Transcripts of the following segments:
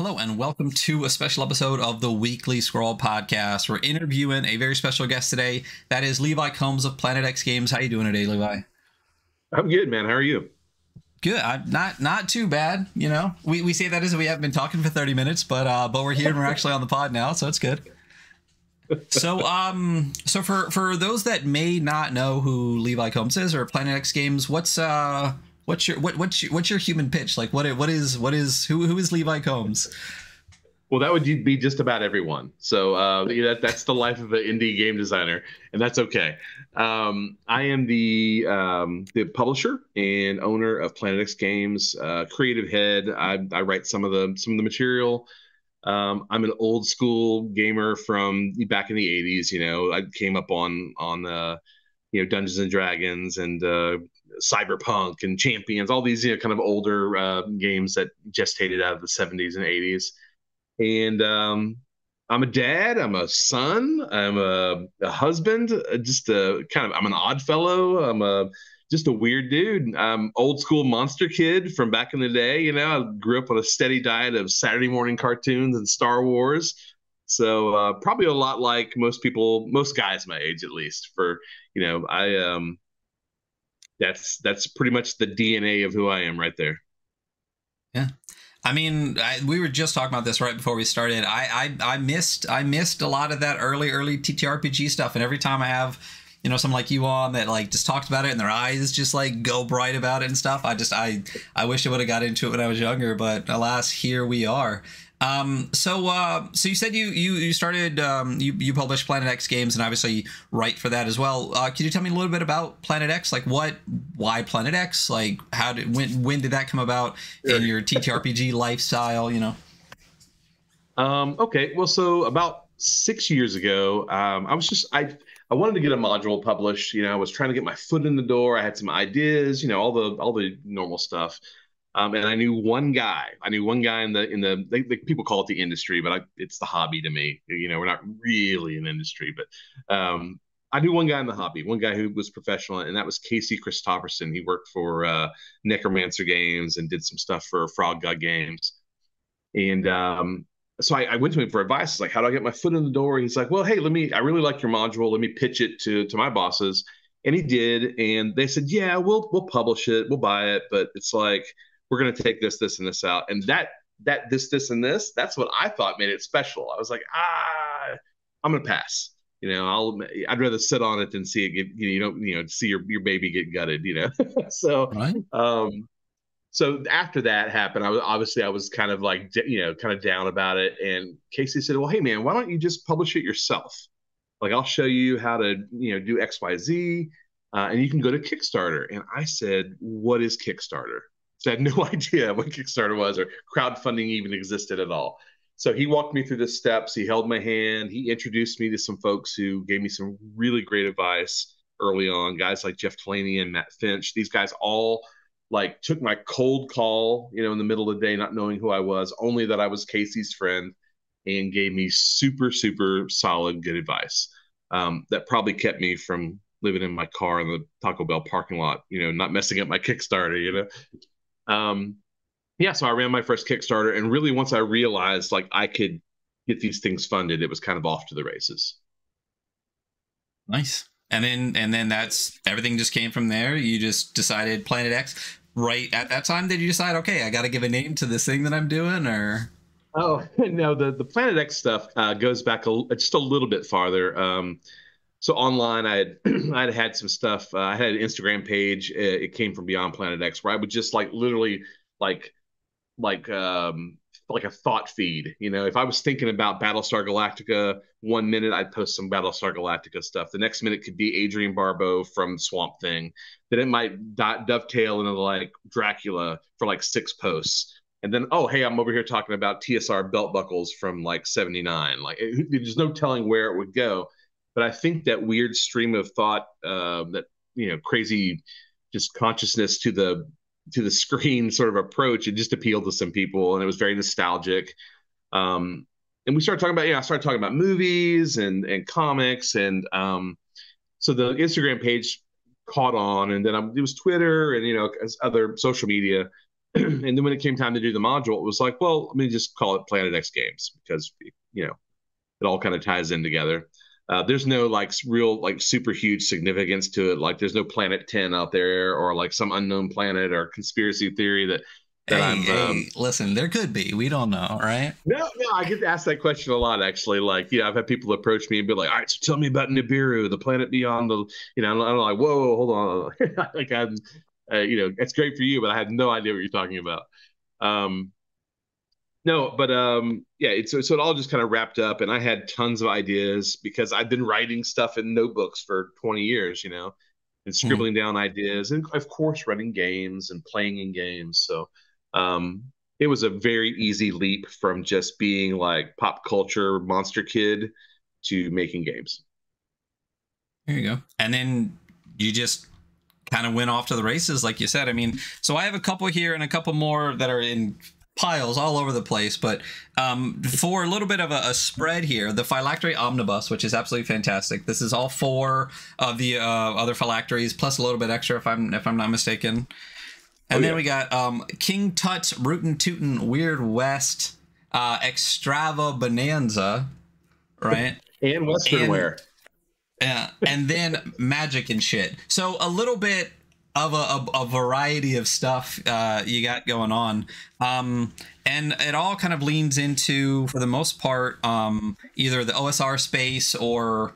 Hello, and welcome to a special episode of the Weekly Scroll Podcast. We're interviewing a very special guest today. That is Levi Combs of Planet X Games. How you doing today, Levi? I'm good, man. How are you? Good. I'm not not too bad. You know, we, we say that as we haven't been talking for 30 minutes, but uh, but we're here and we're actually on the pod now, so it's good. So um so for for those that may not know who Levi Combs is or Planet X Games, what's uh What's your what what's your, what's your human pitch? Like what what is what is who who is Levi Combs? Well, that would be just about everyone. So uh, that, that's the life of an indie game designer, and that's okay. Um, I am the um, the publisher and owner of Planet X Games, uh, creative head. I, I, write some of the some of the material. Um, I'm an old school gamer from back in the '80s. You know, I came up on on uh, you know Dungeons and Dragons and uh, Cyberpunk and Champions, all these you know kind of older uh, games that gestated out of the 70s and 80s. And um, I'm a dad. I'm a son. I'm a, a husband. Uh, just a kind of I'm an odd fellow. I'm a just a weird dude. I'm old school monster kid from back in the day. You know, I grew up on a steady diet of Saturday morning cartoons and Star Wars. So uh, probably a lot like most people, most guys my age at least. For you know, I um, that's that's pretty much the DNA of who I am right there. Yeah. I mean, I, we were just talking about this right before we started. I, I I missed I missed a lot of that early early TTRPG stuff, and every time I have, you know, someone like you on that like just talked about it and their eyes just like go bright about it and stuff. I just I I wish I would have got into it when I was younger, but alas, here we are. Um, so, uh, so you said you you you started um, you you publish Planet X games and obviously write for that as well. Uh, can you tell me a little bit about Planet X? Like, what, why Planet X? Like, how did when when did that come about in your TTRPG lifestyle? You know. Um, okay, well, so about six years ago, um, I was just I I wanted to get a module published. You know, I was trying to get my foot in the door. I had some ideas. You know, all the all the normal stuff. Um, and I knew one guy. I knew one guy in the in the they, they, people call it the industry, but I, it's the hobby to me. You know, we're not really an industry, but um, I knew one guy in the hobby, one guy who was professional, and that was Casey Christofferson. He worked for uh, Necromancer Games and did some stuff for Frog God Games. And um, so I, I, went to him for advice. It's Like, how do I get my foot in the door? He's like, well, hey, let me. I really like your module. Let me pitch it to to my bosses. And he did, and they said, yeah, we'll we'll publish it, we'll buy it, but it's like we're going to take this, this, and this out. And that, that, this, this, and this, that's what I thought made it special. I was like, ah, I'm going to pass. You know, I'll, I'd rather sit on it than see it get, you know, you know, see your, your baby get gutted, you know? so, right. um, so after that happened, I was obviously I was kind of like you know kind of down about it. And Casey said, "Well, hey man, why don't you just publish it yourself? Like I'll show you how to you know do X Y Z, uh, and you can go to Kickstarter." And I said, "What is Kickstarter?" So I had no idea what Kickstarter was or crowdfunding even existed at all. So he walked me through the steps. He held my hand. He introduced me to some folks who gave me some really great advice early on. Guys like Jeff Talanian and Matt Finch. These guys all like took my cold call, you know, in the middle of the day, not knowing who I was, only that I was Casey's friend, and gave me super, super solid, good advice. Um, that probably kept me from living in my car in the Taco Bell parking lot, you know, not messing up my Kickstarter, you know. Um, yeah, so I ran my first Kickstarter, and really once I realized like I could get these things funded, it was kind of off to the races. Nice. And then and then that's everything just came from there. You just decided Planet X right at that time. Did you decide, okay, I got to give a name to this thing that I'm doing, or? Oh no, the the Planet X stuff uh, goes back a, just a little bit farther. Um, so online i had i had had some stuff uh, i had an instagram page it, it, came from beyond planet x where i would just like literally like like um like a thought feed you know? If i was thinking about battlestar galactica one minute i'd post some battlestar galactica stuff. The next minute could be Adrienne Barbeau from swamp thing. Then it might dovetail into like dracula for like six posts. And then oh hey i'm over here talking about tsr belt buckles from like 79 like it, there's no telling where it would go. But I think that weird stream of thought, uh, that you know, crazy, just consciousness to the to the screen sort of approach, it just appealed to some people, and it was very nostalgic. Um, and we started talking about, yeah, I started talking about movies and and comics, and um, so the Instagram page caught on, and then um, it was Twitter and you know other social media. and then when it came time to do the module, it was like, well, let me just call it Planet X Games because you know it all kind of ties in together. Uh, there's no like real like super huge significance to it. Like there's no Planet Ten out there or like some unknown planet or conspiracy theory that Hey, hey, um, listen, there could be. We don't know, right? No, no, I get asked that question a lot, actually. Like, you know, I've had people approach me and be like, all right, so tell me about Nibiru, the planet beyond the, you know, I'm like, whoa, whoa hold on. like, I'm, uh, you know, it's great for you, but I have no idea what you're talking about. Um, no, but um, yeah, it's so it all just kind of wrapped up, and I had tons of ideas because I've been writing stuff in notebooks for 20 years, you know, and hmm. scribbling mm-hmm. down ideas, and of course, running games and playing in games. So um, it was a very easy leap from just being like pop culture monster kid to making games. There you go. And then you just kind of went off to the races, like you said. I mean, so I have a couple here and a couple more that are in piles all over the place. But um, for a little bit of a, a, spread here, the Phylactery Omnibus, which is absolutely fantastic. This is all four of the uh, other phylacteries plus a little bit extra, if I'm if I'm not mistaken. And oh, then yeah. we got um, King Tut, Rootin' Tootin' Weird West, uh, Extrava Bonanza, right? and Western and, wear. Yeah, and then magic and shit. So a little bit of a, a, a variety of stuff uh, you got going on, um, and it all kind of leans into, for the most part, um, either the OSR space or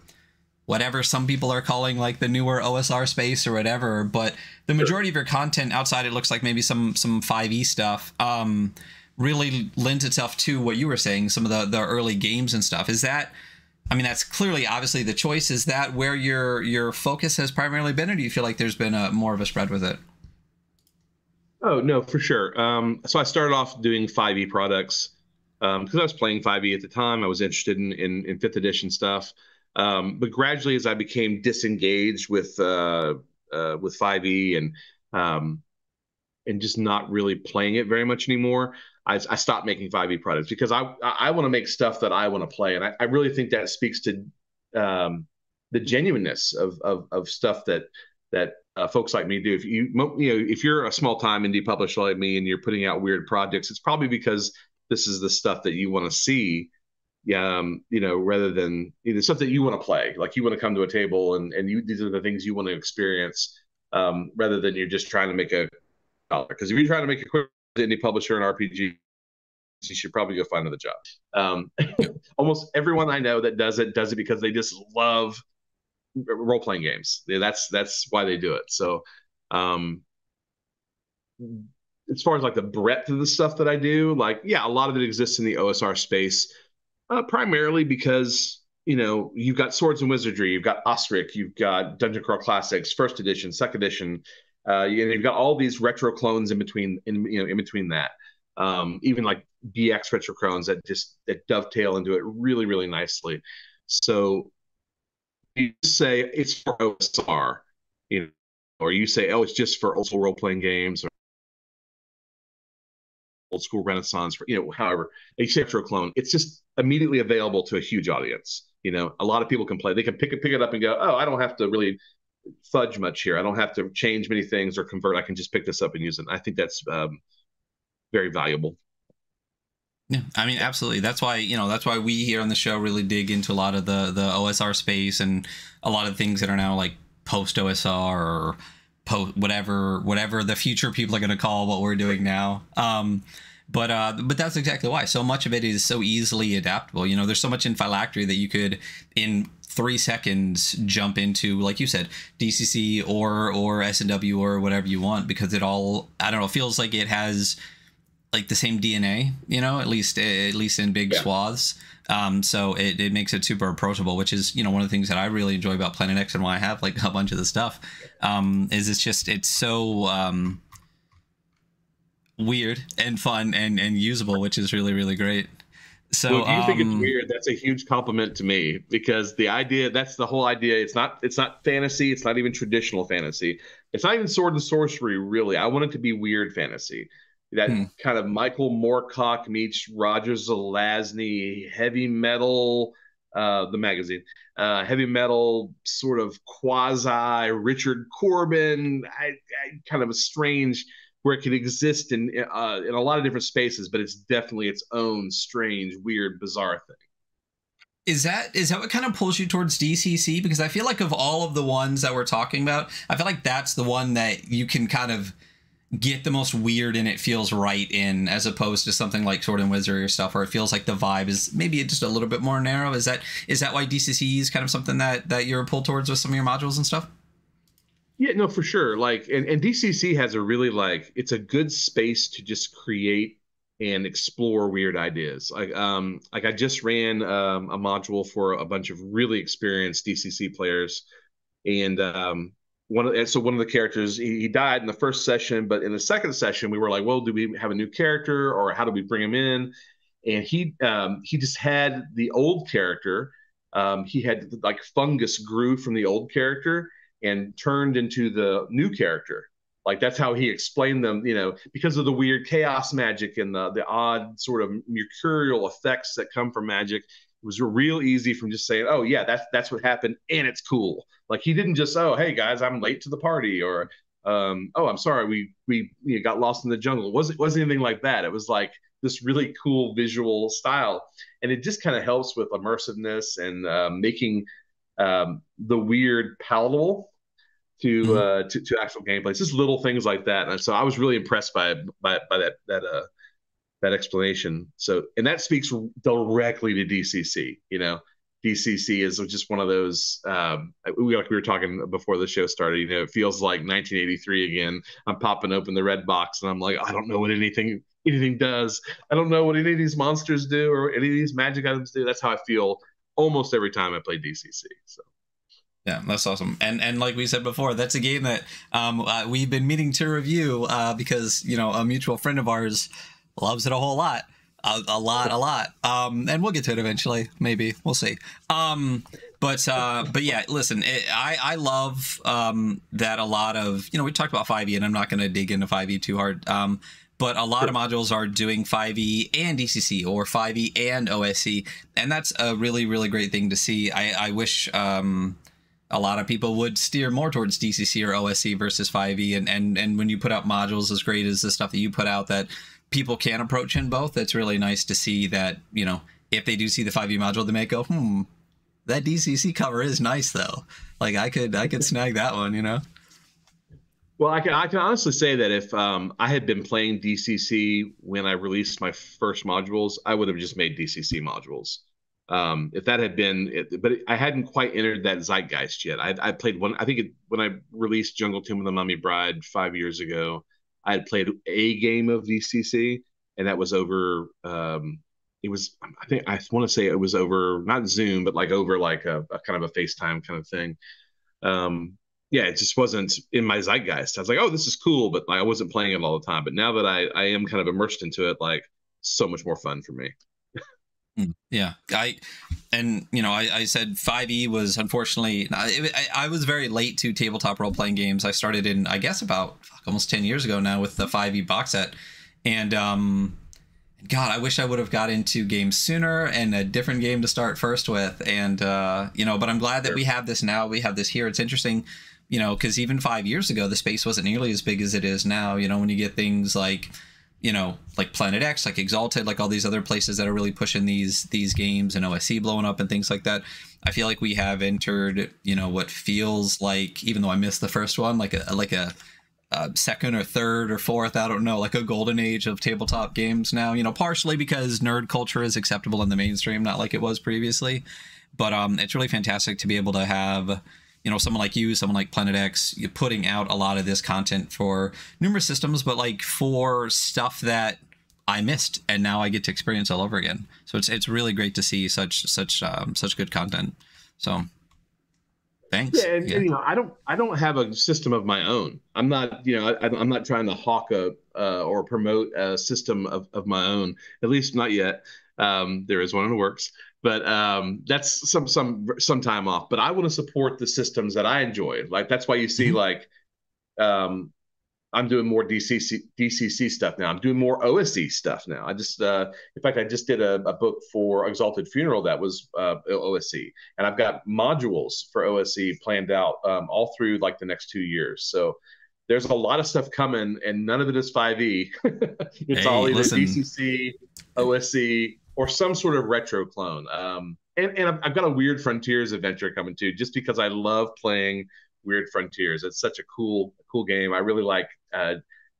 whatever some people are calling like the newer OSR space or whatever. But the majority of your content outside, it looks like maybe some some 5e stuff, um, really lends itself to what you were saying, some of the the early games and stuff. Is that I mean, that's clearly obviously the choice. Is that where your your focus has primarily been, or do you feel like there's been a more of a spread with it? Oh no, for sure. Um, so I started off doing 5e products because um, I was playing 5e at the time. I was interested in in, in fifth edition stuff. Um, but gradually, as I became disengaged with uh, uh, with 5e and um, and just not really playing it very much anymore, I, I stopped making 5e products because I I want to make stuff that I want to play, and I, I really think that speaks to um, the genuineness of, of of stuff that that uh, folks like me do. If you you know if you're a small time indie publisher like me and you're putting out weird projects, it's probably because this is the stuff that you want to see um, you know, rather than either stuff that you want to play, like you want to come to a table and and you these are the things you want to experience, um, rather than you're just trying to make a dollar. Because if you're trying to make a quick indie publisher in RPG, you should probably go find another job. Um, almost everyone I know that does it does it because they just love role playing games. That's that's why they do it. So, um, as far as like the breadth of the stuff that I do, like yeah, a lot of it exists in the OSR space uh, primarily because you know you've got Swords and Wizardry, you've got Osric, you've got Dungeon Crawl Classics, First Edition, Second Edition. Uh, you you've got all these retro clones in between, in you know, in between that. Um, even like BX retro clones that just that dovetail into it really, really nicely. So you say it's for OSR, you know, or you say, oh, it's just for old school role playing games, or old school renaissance you know however a retro clone it's just immediately available to a huge audience you know a lot of people can play they can pick it pick it up and go oh i don't have to really fudge much here i don't have to change many things or convert i can just pick this up and use it i think that's um, very valuable yeah, I mean, absolutely. That's why you know that's why we here on the show really dig into a lot of the the OSR space and a lot of things that are now like post OSR or post whatever whatever the future people are going to call what we're doing now. Um, but uh, but that's exactly why so much of it is so easily adaptable. You know, there's so much in Phylactery that you could in three seconds jump into, like you said, DCC or or SNW or whatever you want because it all I don't know feels like it has like the same DNA. You know, at least at least in big yeah. swaths. Um, so it, it makes it super approachable, which is you know one of the things that I really enjoy about Planet X and why I have like a bunch of the stuff. Um, is it's just it's so um, weird and fun and and usable, which is really really great. So well, if you um, think it's um, weird, that's a huge compliment to me because the idea that's the whole idea. It's not it's not fantasy. It's not even traditional fantasy. It's not even sword and sorcery. Really, I want it to be weird fantasy. That hmm. kind of Michael Moorcock meets Roger Zelazny heavy metal. Uh, the magazine, uh, heavy metal, sort of quasi Richard Corbin, I, I, kind of a strange where it can exist in uh, in a lot of different spaces, but it's definitely its own strange, weird, bizarre thing. Is that is that what kind of pulls you towards DCC? Because I feel like of all of the ones that we're talking about, I feel like that's the one that you can kind of get the most weird and it feels right in, as opposed to something like Sword and Wizard or stuff, where it feels like the vibe is maybe just a little bit more narrow. Is that is that why DCC is kind of something that that you're pulled towards with some of your modules and stuff? Yeah, no, for sure. Like, and, and DCC has a really like it's a good space to just create and explore weird ideas. Like, um, like I just ran um, a module for a bunch of really experienced DCC players, and um, one of so one of the characters he, he, died in the first session, but in the second session we were like, well, do we have a new character or how do we bring him in? And he um, he just had the old character. Um, he had like fungus grew from the old character and turned into the new character. Like that's how he explained them, you know, because of the weird chaos magic and the the odd sort of mercurial effects that come from magic. It was real easy from just saying, "Oh yeah, that's that's what happened, and it's cool." Like he didn't just, "Oh hey guys, I'm late to the party," or um, "Oh I'm sorry, we we you know, got lost in the jungle." It wasn't wasn't anything like that. It was like this really cool visual style, and it just kind of helps with immersiveness and uh, making um, the weird palatable to mm-hmm. uh, to, to actual gameplay. It's just little things like that. And so I was really impressed by by, by that that uh, that explanation. So and that speaks directly to DCC. You know, DCC is just one of those. Um, we like we were talking before the show started. You know, it feels like 1983 again. I'm popping open the red box and I'm like, I don't know what anything anything does. I don't know what any of these monsters do or any of these magic items do. That's how I feel almost every time I play DCC. So. Yeah, that's awesome. And and like we said before, that's a game that um, uh, we've been meaning to review uh, because you know a mutual friend of ours loves it a whole lot, a, a lot, a lot. Um, and we'll get to it eventually. Maybe we'll see. Um, but uh, but yeah, listen, it, I I love um, that a lot of you know we talked about 5e, and I'm not going to dig into 5e too hard. Um, but a lot of modules are doing 5e and DCC or 5e and OSE, and that's a really really great thing to see. I I wish. A lot of people would steer more towards DCC or OSE versus 5e. And, and, and when you put out modules as great as the stuff that you put out that people can approach in both, it's really nice to see that, you know, if they do see the 5e module, they may go, hmm, that DCC cover is nice though. Like I could, I could snag that one, you know? Well, I can, I can honestly say that if um, I had been playing DCC when I released my first modules, I would have just made DCC modules. Um, if that had been, it, but I hadn't quite entered that zeitgeist yet. I, I played one. I think it, when I released Jungle Tomb of the Mummy Bride five years ago, I had played a game of DCC, and that was over. Um, it was, I think, I want to say it was over not Zoom, but like over like a, a kind of a FaceTime kind of thing. Um, yeah, it just wasn't in my zeitgeist. I was like, oh, this is cool, but like, I wasn't playing it all the time. But now that I, I am kind of immersed into it, like so much more fun for me. Hmm. Yeah, I and you know I, I said 5e was unfortunately I, I, was very late to tabletop role playing games. I started in I guess about fuck, almost 10 years ago now with the 5e box set, and um, God, I wish I would have got into games sooner and a different game to start first with. And uh, you know, but I'm glad that we have this now. We have this here. It's interesting, you know, because even five years ago the space wasn't nearly as big as it is now. You know, when you get things like you know, like Planet X, like Exalted, like all these other places that are really pushing these these games and OSE blowing up and things like that. I feel like we have entered, you know, what feels like, even though I missed the first one, like a like a, a second or third or fourth, I don't know, like a golden age of tabletop games now. You know, partially because nerd culture is acceptable in the mainstream, not like it was previously. But um, it's really fantastic to be able to have you know someone like you someone like planet x you're putting out a lot of this content for numerous systems but like for stuff that i missed and now i get to experience all over again. So it's it's really great to see such such um, such good content. So thanks. Yeah and, yeah. and, you know i don't i don't have a system of my own. I'm not you know I, i'm not trying to hawk a uh, or promote a system of, of my own at least not yet. Um, there is one in the works but um, that's some some some time off. But I want to support the systems that I enjoy. Like that's why you see mm-hmm. like um, I'm doing more DCC DCC stuff now. I'm doing more OSE stuff now. I just uh, in fact I just did a, a book for Exalted Funeral that was uh, OSE, and I've got modules for OSE planned out um, all through like the next two years. So there's a lot of stuff coming, and none of it is 5e. it's hey, all either listen. DCC, OSE, or some sort of retro clone. Um, and, and I've got a Weird Frontiers adventure coming too, just because I love playing Weird Frontiers. It's such a cool, cool game. I really like uh,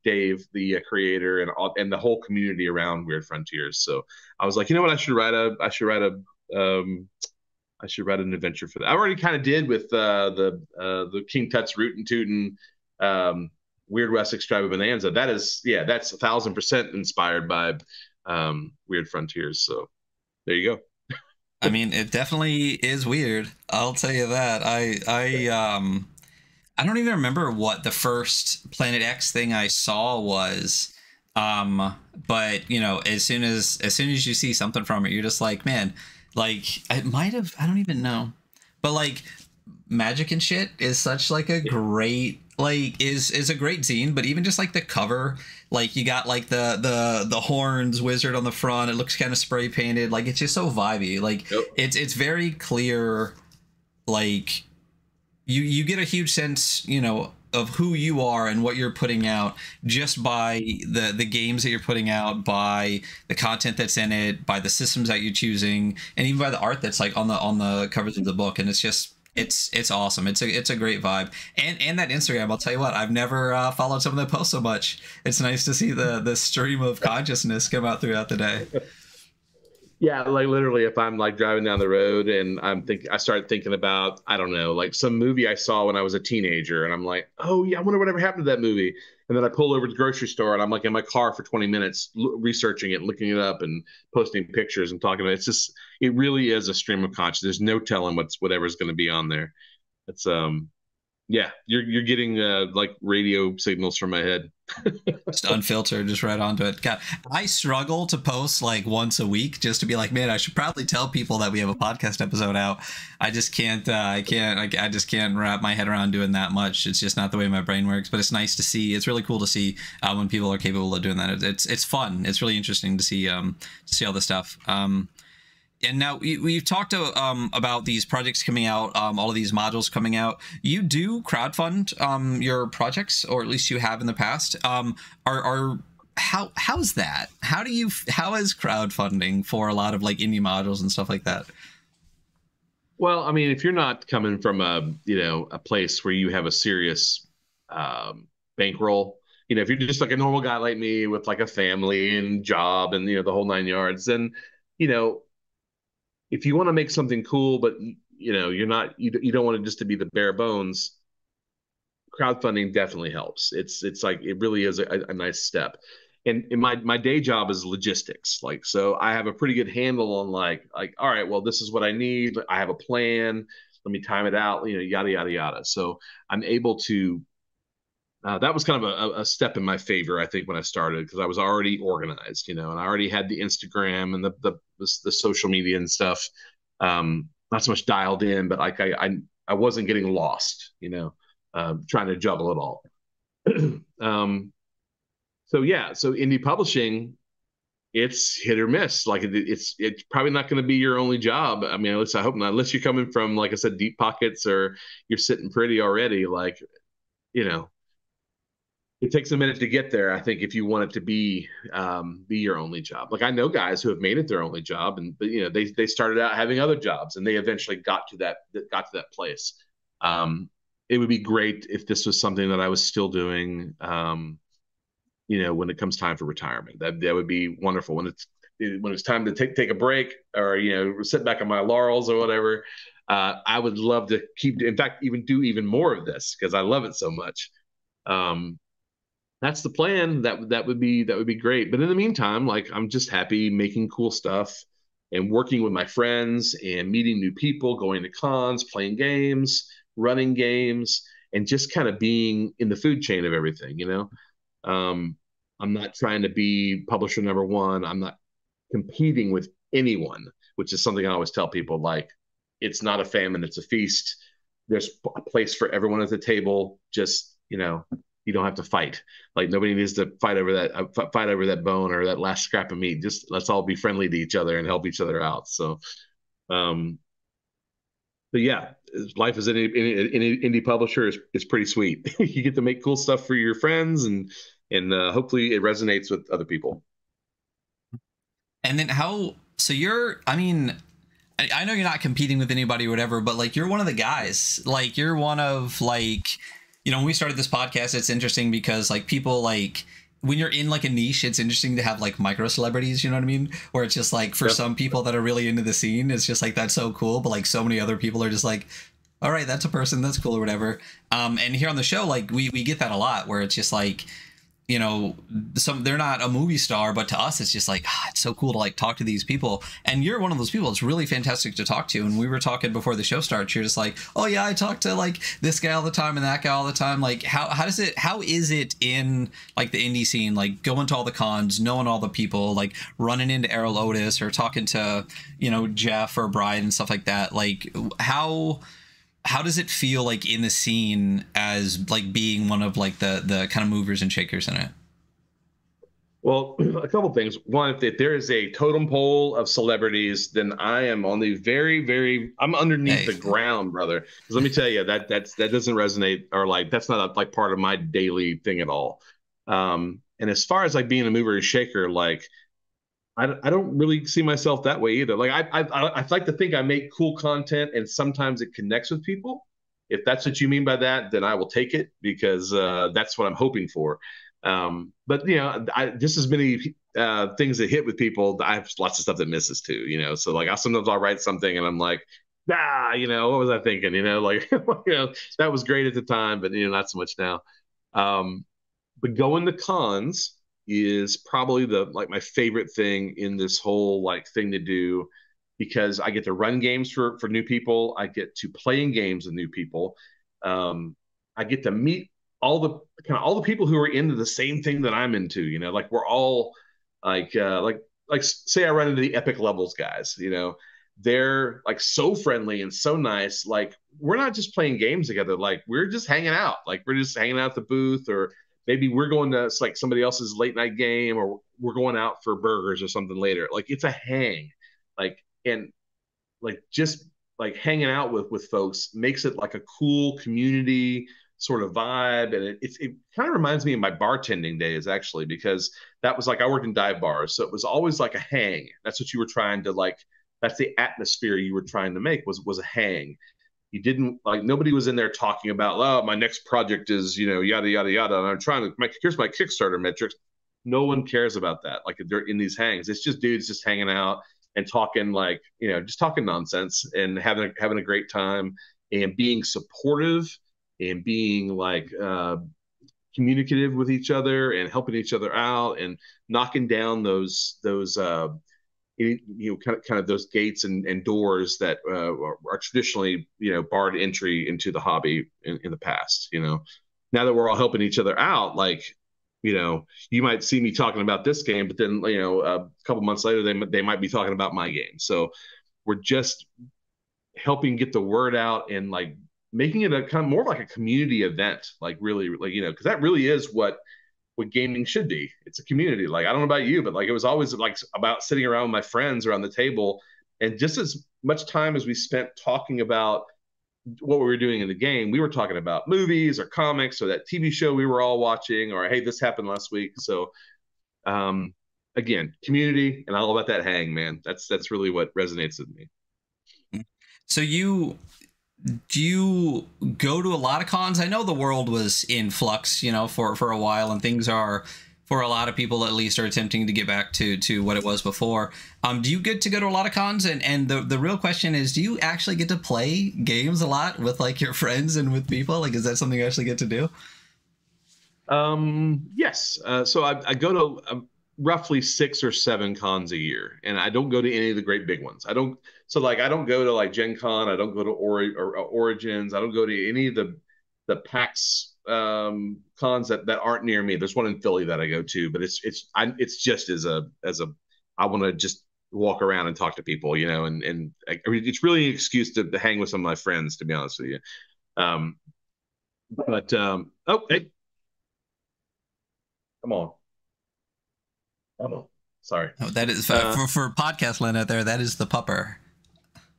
Dave, the uh, creator, and all, and the whole community around Weird Frontiers. So I was like, you know what, I should write a, I should write a, um, I should write an adventure for that. I already kind of did with uh, the uh, the King Tut's Rootin' Tootin' um, Weird West Extravaganza. That is, yeah, that's a thousand percent inspired by um, Weird Frontiers. So there you go. I mean, it definitely is weird. I'll tell you that. I I um I don't even remember what the first Planet X thing I saw was. Um, but you know, as soon as as soon as you see something from it, you're just like, man, like it might have. I don't even know, but like magic and shit is such like a great like is is a great zine but even just like the cover like you got like the the the horns wizard on the front it looks kind of spray painted like it's just so vibey like yep. it's it's very clear like you you get a huge sense you know of who you are and what you're putting out just by the the games that you're putting out by the content that's in it by the systems that you're choosing and even by the art that's like on the on the covers of the book and it's just it's it's awesome. It's a it's a great vibe. And and that Instagram, I'll tell you what, I've never uh, followed some of the posts so much. It's nice to see the the stream of consciousness come out throughout the day. Yeah, like literally, if I'm like driving down the road and I'm think, I start thinking about, I don't know, like some movie I saw when I was a teenager, and I'm like, oh yeah, I wonder whatever happened to that movie. And then I pull over to the grocery store and I'm like in my car for 20 minutes researching it, looking it up, and posting pictures and talking about it. It's just, it really is a stream of consciousness. There's no telling what's whatever's going to be on there. It's um, yeah, you're you're getting uh, like radio signals from my head. Just unfiltered, just right onto it. God, I struggle to post like once a week just to be like, man, I should probably tell people that we have a podcast episode out. I just can't. Uh, I can't. I, I just can't wrap my head around doing that much. It's just not the way my brain works. But it's nice to see. It's really cool to see uh, when people are capable of doing that. It's it's fun. It's really interesting to see um see all this stuff. Um, and now we've talked um, about these projects coming out, um, all of these modules coming out. You do crowdfund um, your projects, or at least you have in the past. Um, are, are how how's that? How do you how is crowdfunding for a lot of like indie modules and stuff like that? Well, I mean, if you're not coming from a you know a place where you have a serious um, bankroll, you know, if you're just like a normal guy like me with like a family and job and you know the whole nine yards, then you know if you want to make something cool, but you know you're not you, you don't want it just to be the bare bones. Crowdfunding definitely helps. It's it's like it really is a, a nice step. And, and my my day job is logistics. Like so, I have a pretty good handle on like like all right, well this is what I need. I have a plan. Let me time it out. You know, yada yada yada. So I'm able to uh, that was kind of a, a, step in my favor, I think, when I started because I was already organized, you know, and I already had the Instagram and the the, the, social media and stuff, um, not so much dialed in, but like I, I, I wasn't getting lost, you know, uh, trying to juggle it all. um, so yeah, so indie publishing, it's hit or miss. Like it, it's it's probably not going to be your only job. I mean, at least I hope not. Unless you're coming from, like I said, deep pockets or you're sitting pretty already. Like, you know, it takes a minute to get there. I think if you want it to be um, be your only job, like I know guys who have made it their only job, and but you know they they started out having other jobs, and they eventually got to that got to that place. Um, it would be great if this was something that I was still doing. Um, you know, when it comes time for retirement, that that would be wonderful. When it's when it's time to take take a break or you know sit back on my laurels or whatever, uh, I would love to keep. In fact, even do even more of this because I love it so much. Um, that's the plan. That that would be that would be great. But in the meantime like i'm just happy making cool stuff and working with my friends and meeting new people going to cons playing games running games and just kind of being in the food chain of everything you know? Um, i'm not trying to be publisher number one. I'm not competing with anyone which is something i always tell people like it's not a famine it's a feast. There's a place for everyone at the table. Just you know you don't have to fight. Like nobody needs to fight over that uh, fight over that bone or that last scrap of meat. Just let's all be friendly to each other and help each other out. So, um, but yeah, life as an indie, indie publisher is, is pretty sweet. you get to make cool stuff for your friends, and and uh, hopefully it resonates with other people. And then how? So you're, I mean, I, I know you're not competing with anybody or whatever, but like you're one of the guys. Like you're one of like, you know, when we started this podcast, it's interesting because like people like when you're in like a niche, it's interesting to have like micro celebrities, you know what I mean? Where it's just like for yep. some people that are really into the scene, it's just like that's so cool. But like so many other people are just like, all right, that's a person, that's cool or whatever. Um, and here on the show, like we we get that a lot where it's just like you know some they're not a movie star but to us it's just like ah, it's so cool to like talk to these people. And you're one of those people it's really fantastic to talk to. And we were talking before the show starts you're just like oh yeah i talk to like this guy all the time and that guy all the time. Like how how does it how is it in like the indie scene like going to all the cons knowing all the people like running into Erol Otus or talking to you know jeff or brian and stuff like that? Like how how does it feel like in the scene as like being one of like the the kind of movers and shakers in it? Well a couple things. One if, there is a totem pole of celebrities then i am on the very very i'm underneath hey. the ground brother. Because let me tell you that that's that doesn't resonate or like that's not a, like part of my daily thing at all. Um and as far as like being a mover and shaker like I, I don't really see myself that way either. Like I, I I like to think I make cool content and sometimes it connects with people. If that's what you mean by that, then I will take it because uh, that's what I'm hoping for. Um, but you know, I, just as many uh, things that hit with people, I have lots of stuff that misses too. You know, so like I sometimes I'll write something and I'm like, ah, you know, what was I thinking? You know, like you know, that was great at the time, but you know, not so much now. Um, but going to cons is probably the like my favorite thing in this whole like thing to do because I get to run games for for new people. I get to play in games with new people. Um, I get to meet all the kind of all the people who are into the same thing that I'm into. You know, like we're all like uh, like like say I run into the epic levels guys. You know, they're like so friendly and so nice. Like we're not just playing games together. Like we're just hanging out. Like we're just hanging out at the booth or maybe we're going to it's like somebody else's late night game or we're going out for burgers or something later. Like it's a hang. Like and like just like hanging out with with folks makes it like a cool community sort of vibe. And it, it, it kind of reminds me of my bartending days actually because that was like i worked in dive bars so it was always like a hang. That's what you were trying to like that's the atmosphere you were trying to make was was a hang he didn't like nobody was in there talking about oh my next project is you know yada yada yada and i'm trying to make here's my kickstarter metrics. No one cares about that. Like they're in these hangs. It's just dudes just hanging out and talking like you know just talking nonsense and having having a great time and being supportive and being like uh, communicative with each other and helping each other out and knocking down those those uh, you know kind of kind of those gates and, and doors that uh, are traditionally you know barred entry into the hobby in, in the past you know? Now that we're all helping each other out like you know you might see me talking about this game but then you know a couple months later they, they might be talking about my game. So we're just helping get the word out and like making it a kind of more like a community event like really like you know because that really is what what gaming should be. It's a community. Like I don't know about you, but like it was always like about sitting around with my friends around the table, and just as much time as we spent talking about what we were doing in the game, we were talking about movies or comics or that TV show we were all watching, or hey, this happened last week. So, um, again, community, and all about that hang, man. That's that's really what resonates with me. So you do you go to a lot of cons? I know the world was in flux, you know, for for a while, and things are for a lot of people at least are attempting to get back to to what it was before. Um, do you get to go to a lot of cons? And and the the real question is, do you actually get to play games a lot with like your friends and with people? Like, is that something you actually get to do? Um, yes. Uh, so I, I go to um, roughly six or seven cons a year, and I don't go to any of the great big ones. I don't so like I don't go to like Gen Con, I don't go to Ori- or, or uh, Origins, I don't go to any of the the PAX um, cons that, that aren't near me. There's one in Philly that I go to, but it's it's I, it's just as a as a I want to just walk around and talk to people, you know, and and I, it's really an excuse to, to, hang with some of my friends, to be honest with you. Um, but um, oh, hey, come on, on. Sorry. Oh, that is for, uh, for, for podcast land out there. That is the pupper.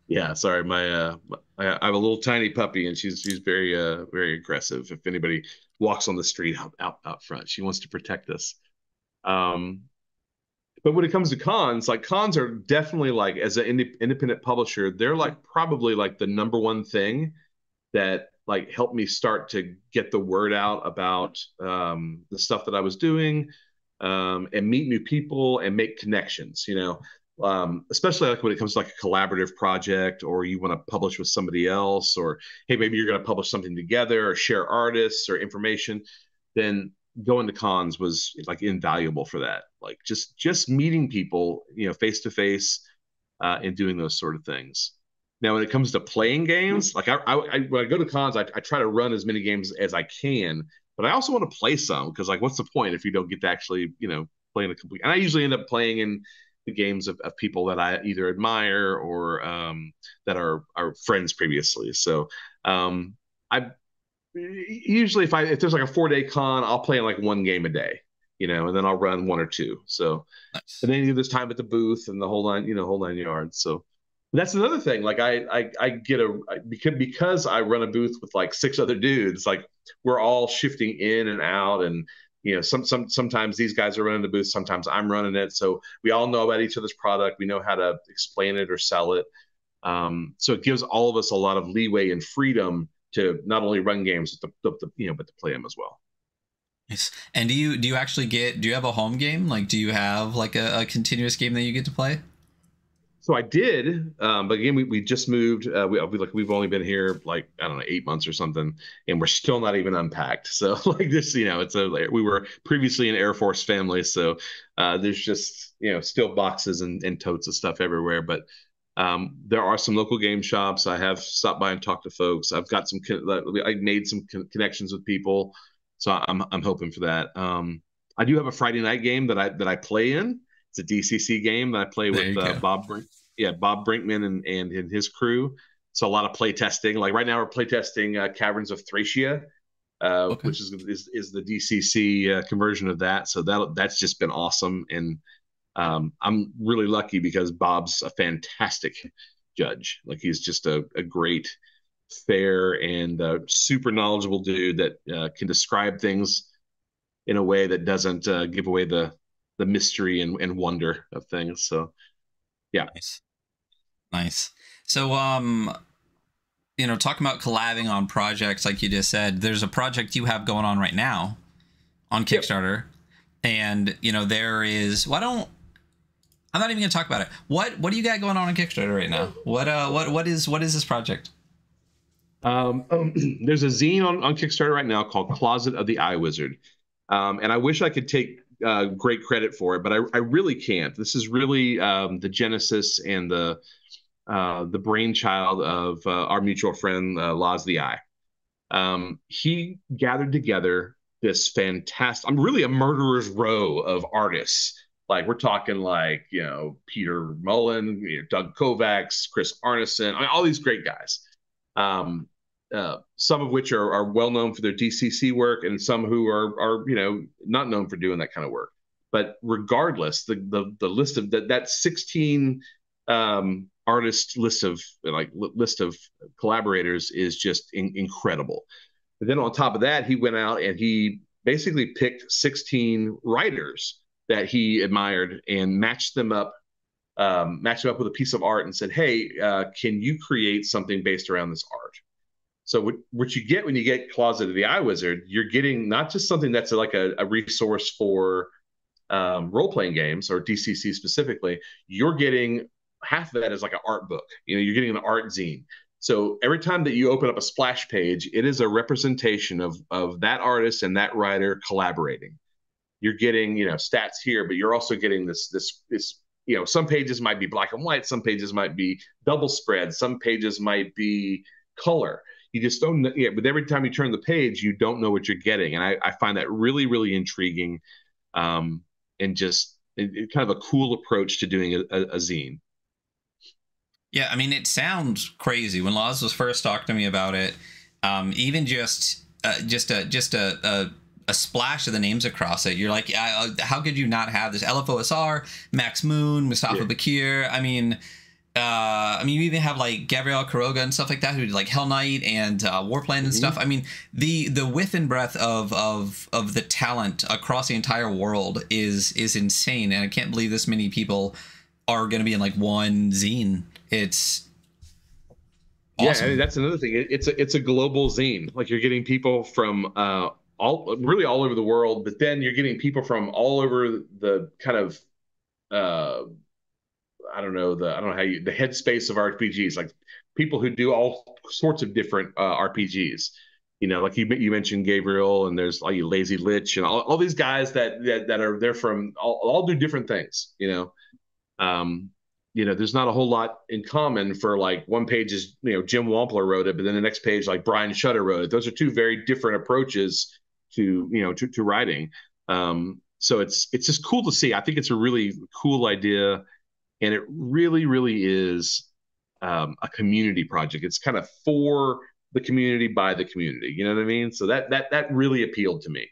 Yeah, sorry, my uh, I, I have a little tiny puppy, and she's she's very uh very aggressive. If anybody walks on the street out out, out front, she wants to protect us. Um, but when it comes to cons, like cons are definitely like as an ind- independent publisher, they're like probably like the number one thing that like helped me start to get the word out about um, the stuff that I was doing um, and meet new people and make connections. You know, um, especially like when it comes to like a collaborative project or you want to publish with somebody else or hey maybe you're going to publish something together or share artists or information then going to cons was like invaluable for that like just just meeting people you know face to face and doing those sort of things now when it comes to playing games like i, I, I when i go to cons I, I try to run as many games as i can but i also want to play some because like what's the point if you don't get to actually you know play in a complete and i usually end up playing in the games of, of people that I either admire or um, that are are friends previously. So um, I usually if I if there's like a four day con, I'll play like one game a day, you know, and then I'll run one or two. So nice. and then you do this time at the booth and the whole nine, you know, whole nine yards. So that's another thing. Like I I I get a because because I run a booth with like six other dudes. Like we're all shifting in and out and you know, some some sometimes these guys are running the booth, sometimes I'm running it. So we all know about each other's product. We know how to explain it or sell it. Um, so it gives all of us a lot of leeway and freedom to not only run games, but the, the, you know, but to play them as well. Yes. And do you do you actually get do you have a home game? Like, do you have like a, a continuous game that you get to play? So I did, um, but again, we, we just moved. Uh, we, we like we've only been here like I don't know eight months or something, and we're still not even unpacked. So like this, you know, it's a we were previously an Air Force family, so uh, there's just you know still boxes and, and totes of stuff everywhere. But um, there are some local game shops. I have stopped by and talked to folks. I've got some I made some connections with people, so I'm I'm hoping for that. Um, I do have a Friday night game that I that I play in. It's a DCC game that I play there with uh, Bob Brink. Yeah, Bob Brinkman and, and, and his crew. So a lot of play testing. Like right now, we're play testing uh, Caverns of Thracia, uh, okay. which is, is is the DCC uh, conversion of that. So that that's just been awesome, and um, I'm really lucky because Bob's a fantastic judge. Like he's just a, a great, fair, and uh, super knowledgeable dude that uh, can describe things in a way that doesn't uh, give away the the mystery and, and wonder of things. So, yeah. Nice. Nice. So, um, you know, talking about collabing on projects, like you just said, there's a project you have going on right now on Kickstarter. Yep. And, you know, there is, why don't, I'm not even going to talk about it. What, what do you got going on on Kickstarter right now? What, uh, what, what is, what is this project? Um, um there's a zine on, on Kickstarter right now called Closet of the Eye Wizard. Um, and I wish I could take uh, great credit for it, but I, I really can't. This is really um, the genesis and the uh, the brainchild of uh, our mutual friend uh, Loz the Eye. Um, he gathered together this fantastic. I'm really a murderer's row of artists. Like we're talking like you know Peter Mullen, you know, Doug Kovacs, Chris Arneson, I mean, all these great guys. Um, uh, some of which are, are well known for their DCC work, and some who are are you know not known for doing that kind of work. But regardless, the the, the list of that that 16 um, artist list of like list of collaborators is just in, incredible. But then on top of that, he went out and he basically picked 16 writers that he admired and matched them up um, matched them up with a piece of art and said, "Hey, uh, can you create something based around this art?" So what, what you get when you get Closet of the Eye Wizard, you're getting not just something that's like a, a, resource for um, role playing games or DCC specifically. You're getting half of that is like an art book. You know, you're getting an art zine. So every time that you open up a splash page, it is a representation of of that artist and that writer collaborating. You're getting you know stats here, but you're also getting this this this you know some pages might be black and white, some pages might be double spread, some pages might be color you just don't yeah but every time you turn the page you don't know what you're getting and i, I find that really really intriguing um, and just it, it kind of a cool approach to doing a, a, a, zine yeah i mean it sounds crazy when Loz was first talking to me about it um, even just uh, just a just a, a a splash of the names across it. You're like, how could you not have this? LFOSR, Max Moon, Mustafa yeah. Bakir. I mean, uh, I mean, you even have like Gabriel Quiroga and stuff like that, who did like Hell Knight and uh, Warplane and mm-hmm. stuff. I mean, the the width and breadth of of of the talent across the entire world is is insane, and I can't believe this many people are going to be in like one zine. It's awesome. yeah, I mean, that's another thing. It, it's a it's a global zine. Like you're getting people from uh, all really all over the world, but then you're getting people from all over the kind of uh, I don't know the I don't know how you the headspace of RPGs, like people who do all sorts of different uh, RPGs. You know, like you you mentioned Gabriel, and there's all you Lazy Lich, and all, all these guys that, that that are there from all, all do different things. You know, um, you know, there's not a whole lot in common for like one page is you know Jim Wampler wrote it, but then the next page like Brian Shutter wrote it. Those are two very different approaches to you know to, to writing. Um, so it's it's just cool to see. I think it's a really cool idea and it really, really is um, a community project. It's kind of for the community by the community. You know what I mean? So that that that really appealed to me.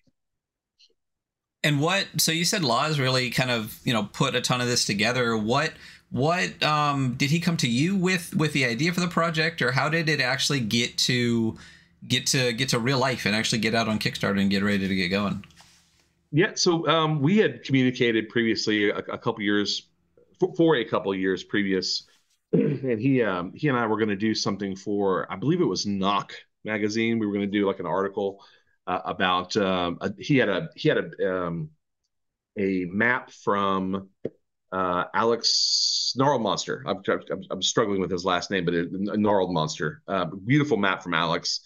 And what? So you said Laws really kind of you know put a ton of this together. What? What um, did he come to you with with the idea for the project, or how did it actually get to get to get to real life and actually get out on Kickstarter and get ready to get going? Yeah, so um, we had communicated previously a, a couple years for, a couple years previous, and he um, he and I were going to do something for I believe it was Knock magazine. We were going to do like an article uh, about um, a, he had a he had a um, a map from uh, Alex Gnarled Monster. I'm, I'm, I'm, struggling with his last name, but a, a Gnarled Monster. Uh, beautiful map from Alex,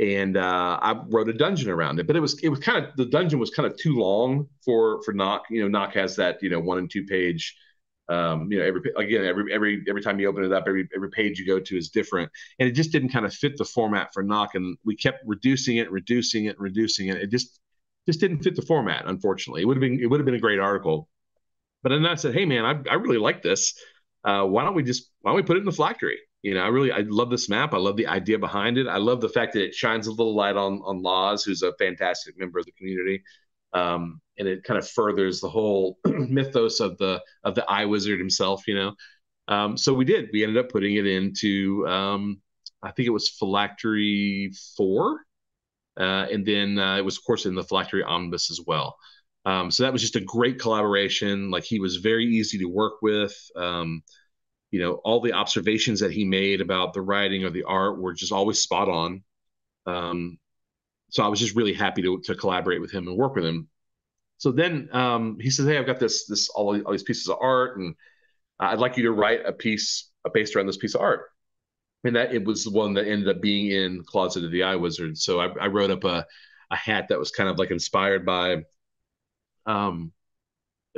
and uh, I wrote a dungeon around it. But it was it was kind of the dungeon was kind of too long for for Knock. You know, Knock has that you know one and two page um, you know, every again, every every every time you open it up, every every page you go to is different, and it just didn't kind of fit the format for Knock, and we kept reducing it, reducing it, reducing it. It just just didn't fit the format. Unfortunately, it would have been it would have been a great article, but then I said, hey man, I I really like this. Uh, why don't we just why don't we put it in the Phylactery? You know, I really I love this map. I love the idea behind it. I love the fact that it shines a little light on on Laws, who's a fantastic member of the community. Um, and it kind of furthers the whole mythos of the of the eye wizard himself you know? Um, so we did. We ended up putting it into um, i think it was phylactery 4 uh, and then uh, it was of course in the phylactery omnibus as well. Um, so that was just a great collaboration. Like he was very easy to work with. Um, you know all the observations that he made about the writing or the art were just always spot on. Um, so i was just really happy to, to collaborate with him and work with him so then um, he says, "Hey, I've got this this all, all these pieces of art, and I'd like you to write a piece based around this piece of art." And that it was the one that ended up being in Closet of the Eye Wizard. So I, I wrote up a a hat that was kind of like inspired by, um,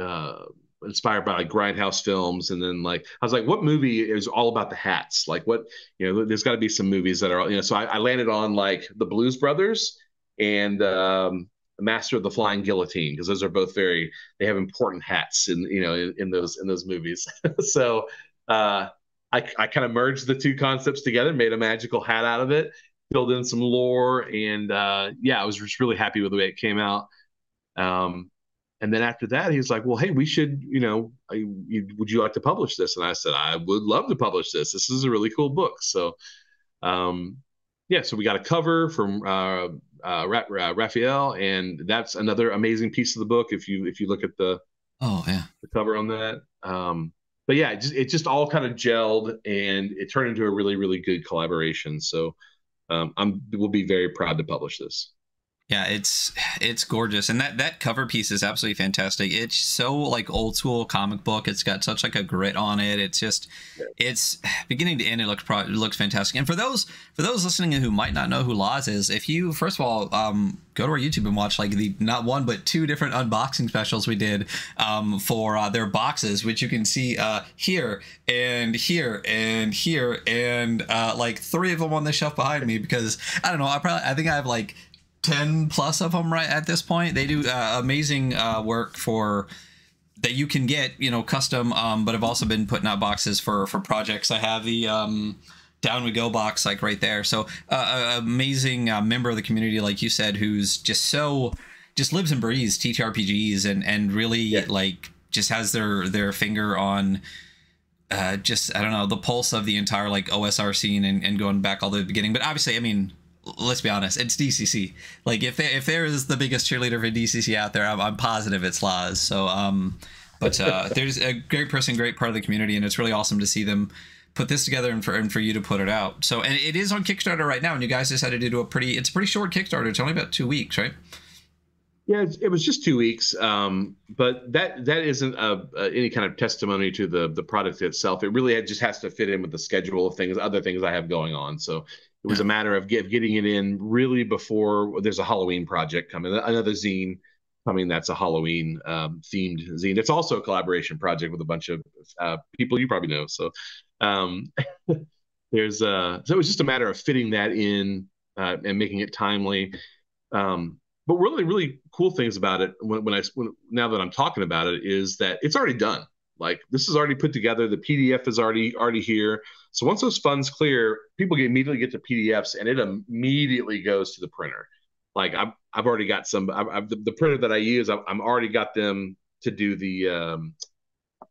uh, inspired by like grindhouse films and then like i was like what movie is all about the hats like what you know there's got to be some movies that are you know so I, I, landed on like the blues brothers and um Master of the Flying Guillotine because those are both very they have important hats in you know in, in those in those movies. so uh, I I kind of merged the two concepts together, made a magical hat out of it, filled in some lore, and uh, yeah, I was just really happy with the way it came out. Um, and then after that, he was like, "Well, hey, we should, you know, I, you, would you like to publish this?" And I said, "I would love to publish this. This is a really cool book." So, um, yeah, so we got a cover from uh, uh, uh, Raphael, and that's another amazing piece of the book. If you if you look at the oh yeah the cover on that, um, but yeah, it just it just all kind of gelled, and it turned into a really really good collaboration. So um, I'm we'll be very proud to publish this. Yeah, it's it's gorgeous, and that that cover piece is absolutely fantastic. It's so like old school comic book. It's got such like a grit on it. It's just, it's beginning to end. It looks pro- it looks fantastic. And for those for those listening who might not know who Laws is, if you first of all um, go to our YouTube and watch like the not one but two different unboxing specials we did um, for uh, their boxes, which you can see uh, here and here and here and uh, like three of them on the shelf behind me because I don't know. I probably I think I have like 10 plus of them right at this point. They do uh, amazing uh, work for that you can get, you know, custom, um, but I've also been putting out boxes for for projects. I have the um, down we go box like right there. So uh, amazing uh, member of the community, like you said, who's just so just lives and breathes TTRPGs and and really yeah. like just has their their finger on uh, just I don't know the pulse of the entire like OSR scene and, and going back all the beginning. But obviously, I mean, let's be honest, it's DCC. Like if there, if there is the biggest cheerleader for DCC out there, I'm, I'm positive it's Laz. So um, but uh, there's a great person, great part of the community, and it's really awesome to see them put this together and for and for you to put it out. So and it is on Kickstarter right now, and you guys decided to do a pretty it's a pretty short Kickstarter. It's only about two weeks, right? Yeah, it was just two weeks, um, but that that isn't a, a, any kind of testimony to the the product itself. It really just has to fit in with the schedule of things, other things I have going on. So it was yeah. a matter of get, getting it in really before there's a Halloween project coming, another zine coming that's a Halloween um, themed zine. It's also a collaboration project with a bunch of uh, people you probably know. So um, there's uh, so it was just a matter of fitting that in uh, and making it timely. Um, but really, really cool things about it when, when I when, now that I'm talking about it is that it's already done. Like this is already put together. The PDF is already already here. So once those funds clear, people get immediately get to PDFs, and it immediately goes to the printer. Like I've I've already got some. I've, I've the, the, printer that I use. I've, I'm already got them to do the um,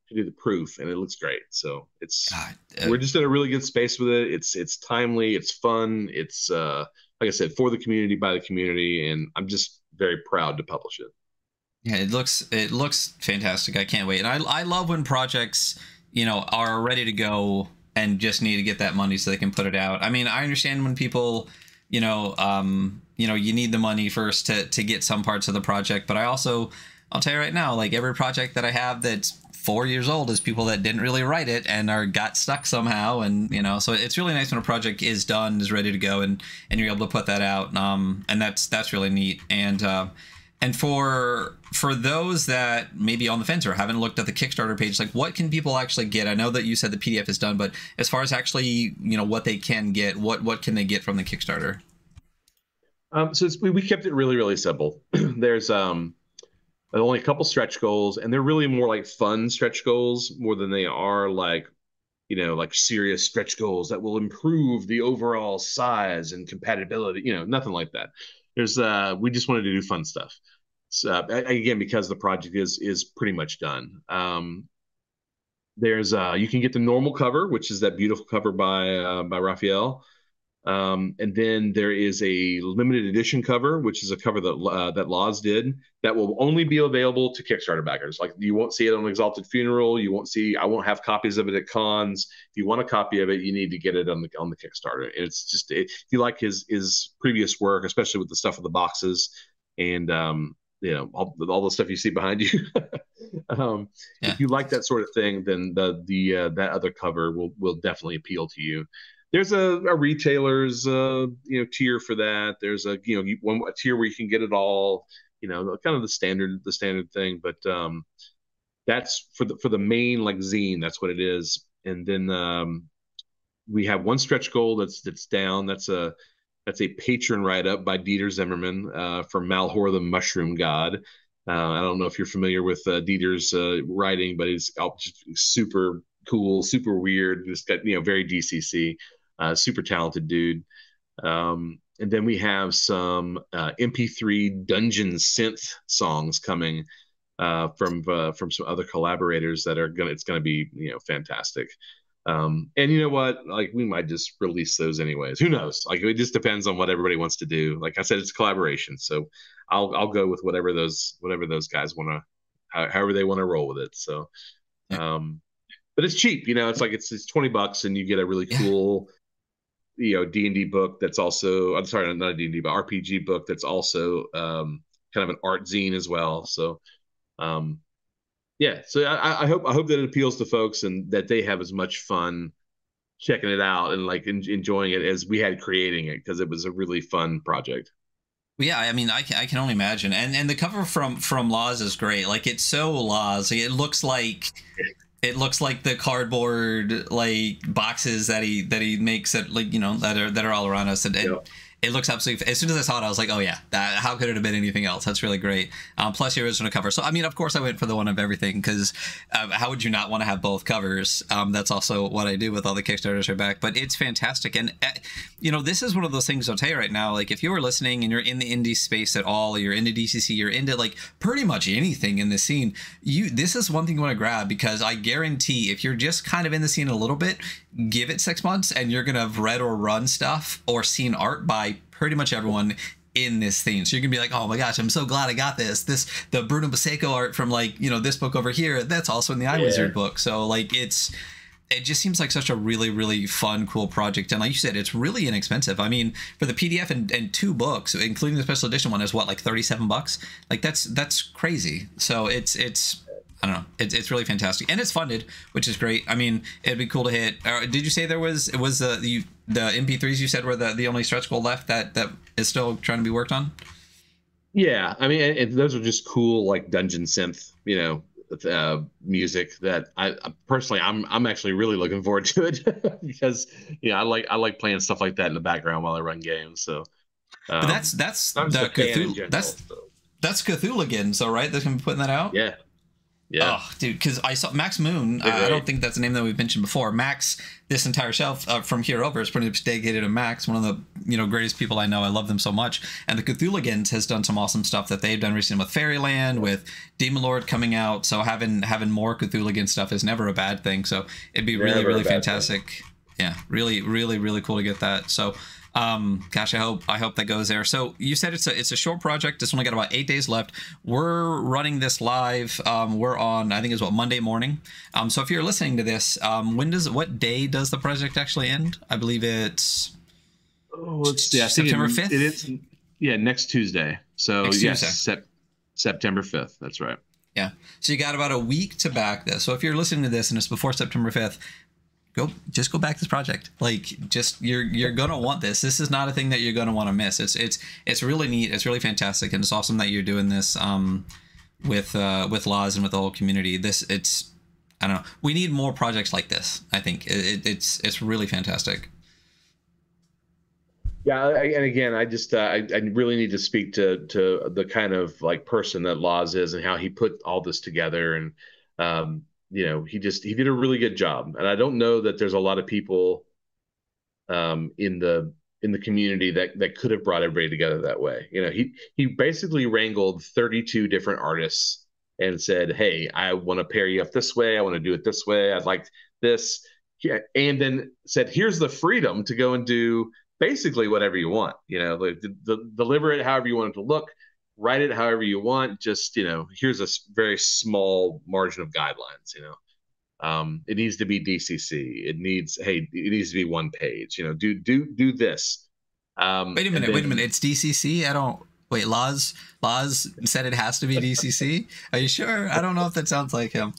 to do the proof, and it looks great. So it's God, uh, we're just in a really good space with it. It's it's timely. It's fun. It's uh, like I said, for the community by the community, and I'm just very proud to publish it. Yeah, it looks it looks fantastic. I can't wait. And I I love when projects you know are ready to go and just need to get that money so they can put it out. I mean, I understand when people you know um you know you need the money first to to get some parts of the project, but I also I'll tell you right now, like every project that I have that's four years old is people that didn't really write it and are got stuck somehow and you know so it's really nice when a project is done is ready to go and and you're able to put that out um and that's that's really neat and uh and for for those that maybe on the fence or haven't looked at the Kickstarter page, like what can people actually get? I know that you said the PDF is done, but as far as actually, you know, what they can get, what what can they get from the Kickstarter? Um, so we, we kept it really really simple. There's um only a couple stretch goals, and they're really more like fun stretch goals more than they are like, you know, like serious stretch goals that will improve the overall size and compatibility. You know, nothing like that. There's uh, we just wanted to do fun stuff. Uh, again, because the project is is pretty much done. Um, there's uh, you can get the normal cover, which is that beautiful cover by uh, by Raphael. Um, and then there is a limited edition cover, which is a cover that uh, that Laz did that will only be available to Kickstarter backers. Like you won't see it on Exalted Funeral. You won't see. I won't have copies of it at cons. If you want a copy of it, you need to get it on the on the Kickstarter. It's just it, if you like his his previous work, especially with the stuff with the boxes and um, you know all, all the stuff you see behind you. um, yeah. If you like that sort of thing, then the the uh, that other cover will will definitely appeal to you there's a, a retailer's uh, you know tier for that. There's a you know one a tier where you can get it all. You know, kind of the standard the standard thing. But um, that's for the for the main like zine. That's what it is. And then um, we have one stretch goal that's that's down. That's a that's a patron write up by Dieter Zimmerman uh, from Malhor the Mushroom God. Uh, I don't know if you're familiar with uh, Dieter's uh, writing, but he's super cool, super weird. Just got you know very DCC uh, super talented dude. Um, and then we have some uh, MP3 dungeon synth songs coming from from some other collaborators that are gonna. It's gonna be you know fantastic. Um, and you know what? Like we might just release those anyways. Who knows? Like it just depends on what everybody wants to do. Like I said, it's collaboration, so I'll I'll go with whatever those whatever those guys want to, however they want to roll with it. So, um, but it's cheap. You know, it's like it's it's twenty bucks and you get a really cool you know D and D book that's also I'm sorry not a D and D but RPG book that's also um, kind of an art zine as well. So um, yeah, so I, I, hope I hope that it appeals to folks and that they have as much fun checking it out and like en- enjoying it as we had creating it because it was a really fun project. Yeah, I mean, I can, I can only imagine, and and the cover from from Laws is great. Like it's so Laz. It looks like it looks like the cardboard like boxes that he that he makes at like you know that are that are all around us and, and it looks absolutely. As soon as I saw it, I was like, "Oh yeah, that. How could it have been anything else? That's really great." Um, plus your original cover. So I mean, of course, I went for the one of everything because um, how would you not want to have both covers? Um, that's also what I do with all the Kickstarters are back. But it's fantastic, and uh, you know, this is one of those things I'll tell you right now. Like, if you are listening and you're in the indie space at all, you're into DCC, you're into like pretty much anything in the scene. You this is one thing you want to grab because I guarantee if you're just kind of in the scene a little bit, give it six months and you're gonna have read or run stuff or seen art by pretty much everyone in this theme. So you're gonna be like, oh my gosh, I'm so glad I got this. This the Bruno Buseco art from like, you know, this book over here, that's also in the Eye yeah. Wizard book. So like it's it just seems like such a really, really fun, cool project. And like you said, it's really inexpensive. I mean, for the PDF and, and two books, including the special edition one, is what, like 37 bucks? Like that's that's crazy. So it's it's I don't know. It's, it's really fantastic, and it's funded, which is great. I mean, it'd be cool to hit. Uh, did you say there was it was the the, the MP3s you said were the, the only stretch goal left that that is still trying to be worked on? Yeah, I mean, it, those are just cool like dungeon synth, you know, uh, music that I personally I'm I'm actually really looking forward to it because you know I like I like playing stuff like that in the background while I run games. So, um, but that's that's the Cthulhu, general, that's so. that's Cthulhu again. so right? They're gonna be putting that out. Yeah, yeah. Oh, dude, because I saw Max Moon. Uh, I don't think that's a name that we've mentioned before. Max, this entire shelf uh, from here over is pretty much dedicated to Max, one of the you know greatest people I know. I love them so much. And the Cthulhugans has done some awesome stuff that they've done recently with Fairyland, with Demon Lord coming out. So having having more Cthulhugan stuff is never a bad thing. So it'd be really really fantastic. Thing. Yeah, really really really cool to get that. So um, gosh, I hope I hope that goes there. So you said it's a it's a short project. It's only got about eight days left. We're running this live. Um, we're on I think it's what Monday morning. Um, so if you're listening to this, um, when does what day does the project actually end? I believe it's. Oh, it's yeah, September fifth. It is yeah next Tuesday. So next yes, Tuesday. September fifth. That's right. Yeah. So you got about a week to back this. So if you're listening to this and it's before September 5th, go just go back to this project. Like just you're you're gonna want this. This is not a thing that you're gonna want to miss. It's it's it's really neat. It's really fantastic. And it's awesome that you're doing this um with uh with laws and with the whole community. This it's i don't know. We need more projects like this i think. It, it's it's really fantastic. Yeah I, and again i just uh, I, I really need to speak to to the kind of like person that Laws is and how he put all this together. And um you know, he just he did a really good job. And I don't know that there's a lot of people um, in the in the community that that could have brought everybody together that way. You know, he he basically wrangled 32 different artists and said, "Hey, I want to pair you up this way. I want to do it this way. I'd like this." Yeah, and then said, "Here's the freedom to go and do basically whatever you want. You know, like, deliver it however you want it to look." Write it however you want. Just you know, here's a very small margin of guidelines. You know, um, it needs to be DCC. It needs hey, it needs to be one page. You know, do do do this. Um, wait a minute, then, wait a minute. It's DCC. I don't. Wait, Laz Laz said it has to be DCC. Are you sure? I don't know if that sounds like him.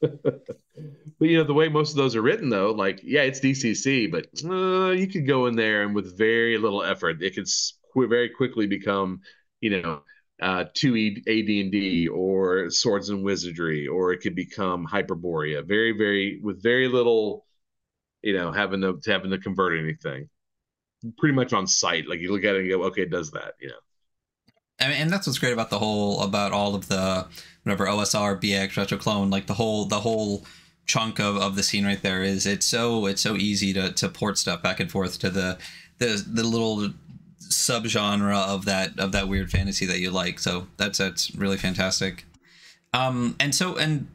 but you know the way most of those are written though like yeah it's dcc but uh, you could go in there and with very little effort it could very quickly become you know, uh, 2 AD&D or Swords and Wizardry, or it could become Hyperborea. Very, very with very little, you know, having to having to convert anything. Pretty much on site. Like you look at it and go, okay, it does that. You know. I mean, and that's what's great about the whole about all of the whatever OSR, BX, retro clone, like the whole the whole chunk of, of the scene right there is it's so it's so easy to, to port stuff back and forth to the the the little subgenre of that of that weird fantasy that you like. So that's that's really fantastic. Um, and so and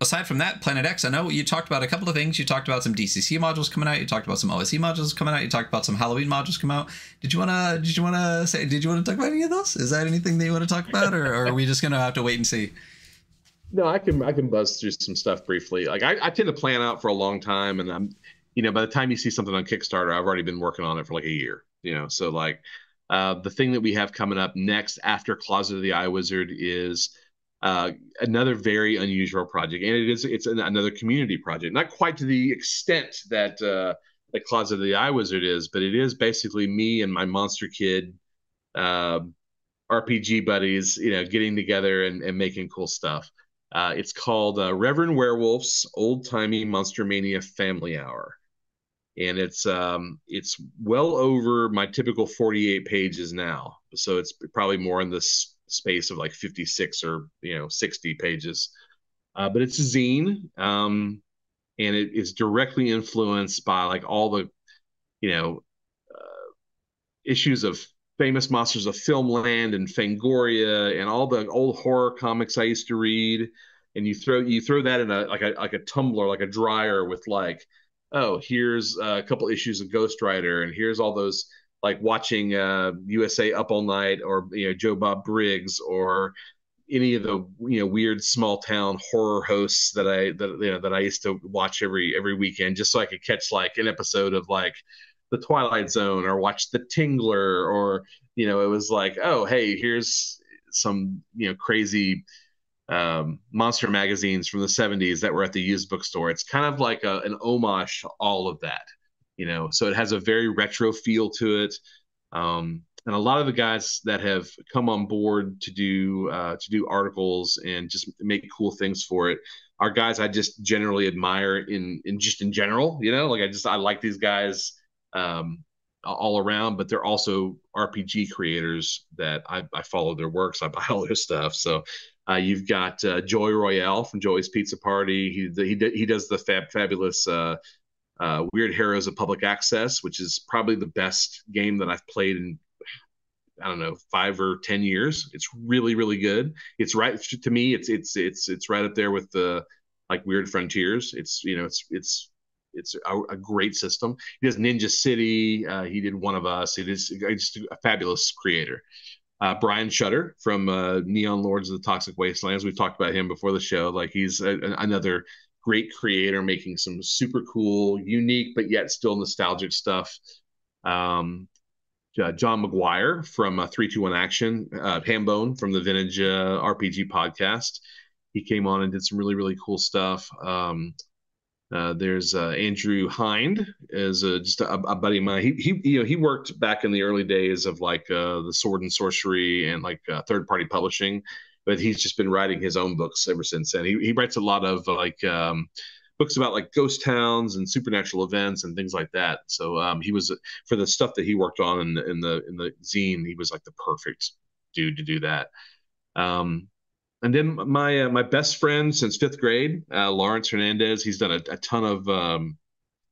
aside from that, Planet X, I know you talked about a couple of things. You talked about some DCC modules coming out. You talked about some OSE modules coming out. You talked about some Halloween modules coming out. Did you wanna did you wanna say did you want to talk about any of those? Is that anything that you want to talk about, or, or are we just gonna have to wait and see? No, I can I can buzz through some stuff briefly. Like I, I tend to plan out for a long time, and I'm you know by the time you see something on Kickstarter, I've already been working on it for like a year you know so like uh, the thing that we have coming up next after closet of the eye wizard is uh, another very unusual project and it is it's an, another community project. Not quite to the extent that uh, the closet of the eye wizard is but it is basically me and my monster kid uh, rpg buddies you know getting together and, and making cool stuff. Uh, it's called uh, reverend werewolf's old timey monster mania family hour and it's um, it's well over my typical 48 pages now. So it's probably more in this space of like 56 or you know 60 pages. Uh, but it's a zine, um, and it is directly influenced by like all the you know uh, issues of famous monsters of filmland and fangoria and all the old horror comics i used to read and you throw you throw that in a like a like a tumbler like a dryer with like oh, here's a couple issues of Ghost Rider, and here's all those like watching uh, USA Up All Night or you know Joe Bob Briggs or any of the you know weird small town horror hosts that I that you know that I used to watch every every weekend just so I could catch like an episode of like the Twilight Zone or watch the Tingler or you know it was like oh hey here's some you know crazy um, monster magazines from the 70s that were at the used bookstore. It's kind of like a, an homage to all of that, you know. So it has a very retro feel to it. Um, and a lot of the guys that have come on board to do uh, to do articles and just make cool things for it are guys I just generally admire in in just in general. You know, like I just I like these guys um, all around, but they're also RPG creators that I, I follow their works. I buy all their stuff. So uh, you've got uh, Joey Royale from Joey's Pizza Party. He he he does the fab fabulous uh, uh, Weird Heroes of Public Access, which is probably the best game that I've played in I don't know five or ten years. It's really really good. It's right to me. It's it's it's it's right up there with the like Weird Frontiers. It's you know it's it's it's a, a great system. He does Ninja City. Uh, he did One of Us. It is just a fabulous creator. Uh, Brian Shutter from uh, Neon Lords of the Toxic Wastelands. We've talked about him before the show. Like he's a, another great creator making some super cool, unique, but yet still nostalgic stuff. Um, uh, John McGuire from uh, 321 Action, uh, Hambone from the Vintage RPG podcast. He came on and did some really, really cool stuff. Um, uh, there's uh, Andrew Hind is a, just a, a, buddy of mine. He, he you know he worked back in the early days of like uh, the sword and sorcery and like uh, third party publishing, but he's just been writing his own books ever since then. He he writes a lot of like um, books about like ghost towns and supernatural events and things like that. So um, he was for the stuff that he worked on in the in the in the zine. He was like the perfect dude to do that. Um, and then my uh, my best friend since fifth grade, uh, Lawrence Hernandez. He's done a, a ton of um,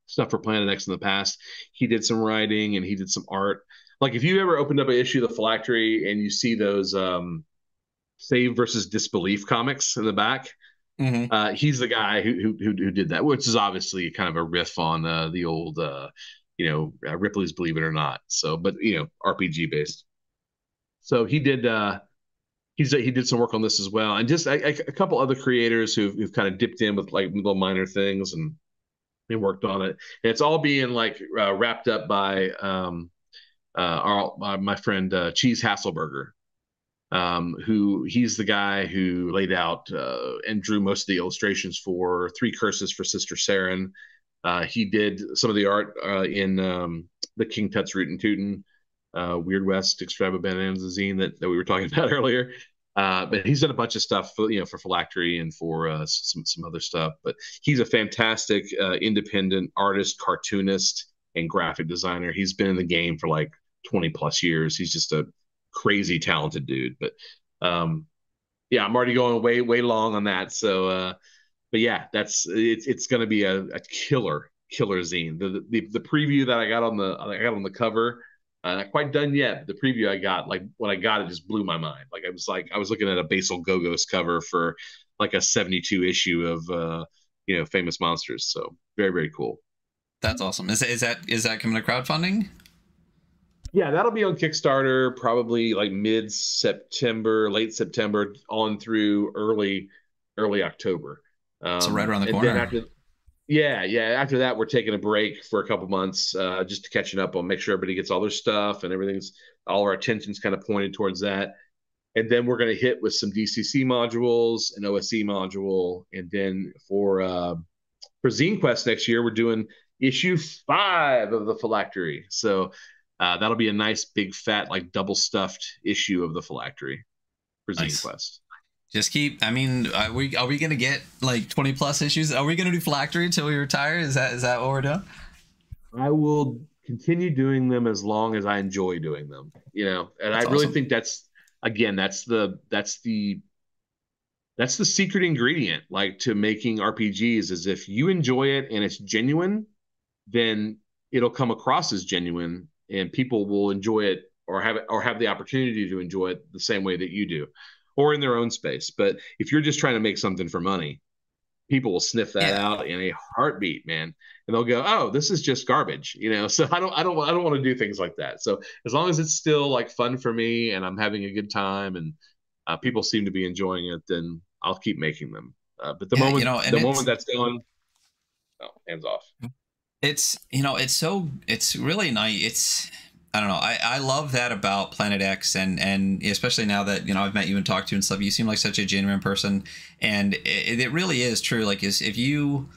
stuff for Planet X in the past. He did some writing and he did some art. Like if you ever opened up an issue of the Phylactery and you see those um, Save versus Disbelief comics in the back, mm-hmm. uh, he's the guy who, who who did that, which is obviously kind of a riff on uh, the old, uh, you know, uh, Ripley's Believe It or Not. So, but you know, RPG based. So he did. He's he did some work on this as well, and just a, a couple other creators who've, who've kind of dipped in with like little minor things and and worked on it. And it's all being like uh, wrapped up by um, uh, our, uh, my friend uh, Cheese Hasselberger, um, who he's the guy who laid out uh, and drew most of the illustrations for Three Curses for Sister Saren. Uh, he did some of the art uh, in um, the King Tut's Root and Tootin' uh, Weird West Extravaganza zine that, that we were talking about earlier. Uh, but he's done a bunch of stuff, for, you know, for Phylactery and for uh, some some other stuff. But he's a fantastic uh, independent artist, cartoonist, and graphic designer. He's been in the game for like 20 plus years. He's just a crazy talented dude. But um, yeah, I'm already going way way long on that. So, uh, but yeah, that's it's it's going to be a, a killer killer zine. The, the the preview that I got on the I got on the cover uh, not quite done yet. but The preview I got, like when I got it, just blew my mind. Like I was like I was looking at a Basil Gogos cover for like a 72 issue of uh, you know famous monsters. So very very cool. That's awesome. Is is that is that coming to crowdfunding? Yeah, that'll be on Kickstarter probably like mid September, late September, on through early early October. Um, so right around the corner. After, yeah, yeah. After that, we're taking a break for a couple months, uh, just catching up on make sure everybody gets all their stuff and everything's all our attention's kind of pointed towards that. And then we're going to hit with some DCC modules, an OSE module, and then for uh, for Zine Quest next year, we're doing issue five of the Phylactery. So uh, that'll be a nice big fat like double stuffed issue of the Phylactery for Zine nice. Quest. Just keep. I mean, are we are we gonna get like twenty plus issues? Are we gonna do Phylactery until we retire? Is that is that what we're doing? I will continue doing them as long as I enjoy doing them. You know, and that's I really awesome. think that's again that's the that's the that's the secret ingredient like to making RPGs is if you enjoy it and it's genuine, then it'll come across as genuine and people will enjoy it or have it or have the opportunity to enjoy it the same way that you do or in their own space. But if you're just trying to make something for money, people will sniff that yeah. out in a heartbeat, man. And they'll go, "Oh, this is just garbage," you know. So I don't, I don't, I don't want to do things like that. So as long as it's still like fun for me and I'm having a good time and uh, people seem to be enjoying it, then I'll keep making them. Uh, but the yeah, moment, you know, the moment that's done, oh, hands off. It's you know, it's so it's really nice. It's I don't know. I, I love that about Planet X, and and especially now that you know I've met you and talked to you and stuff. You seem like such a genuine person, and it, it really is true. Like, is if you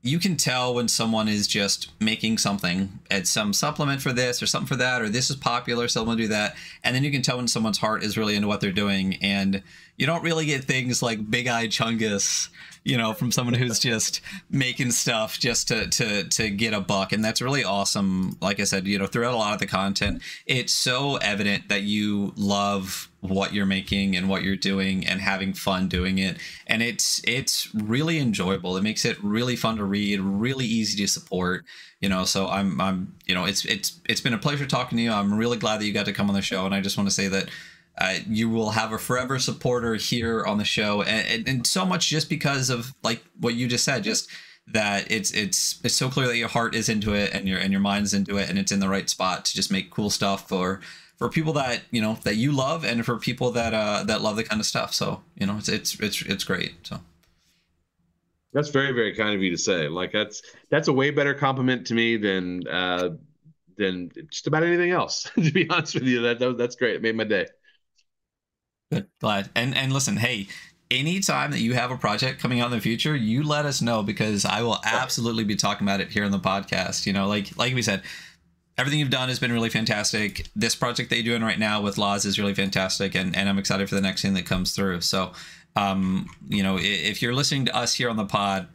you can tell when someone is just making something at some supplement for this or something for that, or this is popular, so someone do that, and then you can tell when someone's heart is really into what they're doing, and you don't really get things like Big Eye Chungus you know, from someone who's just making stuff just to to to get a buck, and that's really awesome. Like I said, you know, throughout a lot of the content, it's so evident that you love what you're making and what you're doing and having fun doing it. And it's it's really enjoyable. It makes it really fun to read really easy to support you know. So i'm i'm you know it's it's it's been a pleasure talking to you. I'm really glad that you got to come on the show. And i just want to say that uh, you will have a forever supporter here on the show, and, and, and, so much just because of like what you just said, just that it's it's it's so clear that your heart is into it and your and your mind's into it, and it's in the right spot to just make cool stuff for for people that you know that you love, and for people that uh that love the kind of stuff. So you know, it's it's it's it's great. So. That's very, very kind of you to say. Like that's that's a way better compliment to me than uh, than just about anything else. to be honest with you, that, that that's great. It made my day. Glad. And and listen, hey, anytime that you have a project coming out in the future, you let us know because I will absolutely be talking about it here on the podcast. You know, like like we said, everything you've done has been really fantastic. This project that you're doing right now with Laws is really fantastic, and and I'm excited for the next thing that comes through. So. Um, you know, if you're listening to us here on the pod,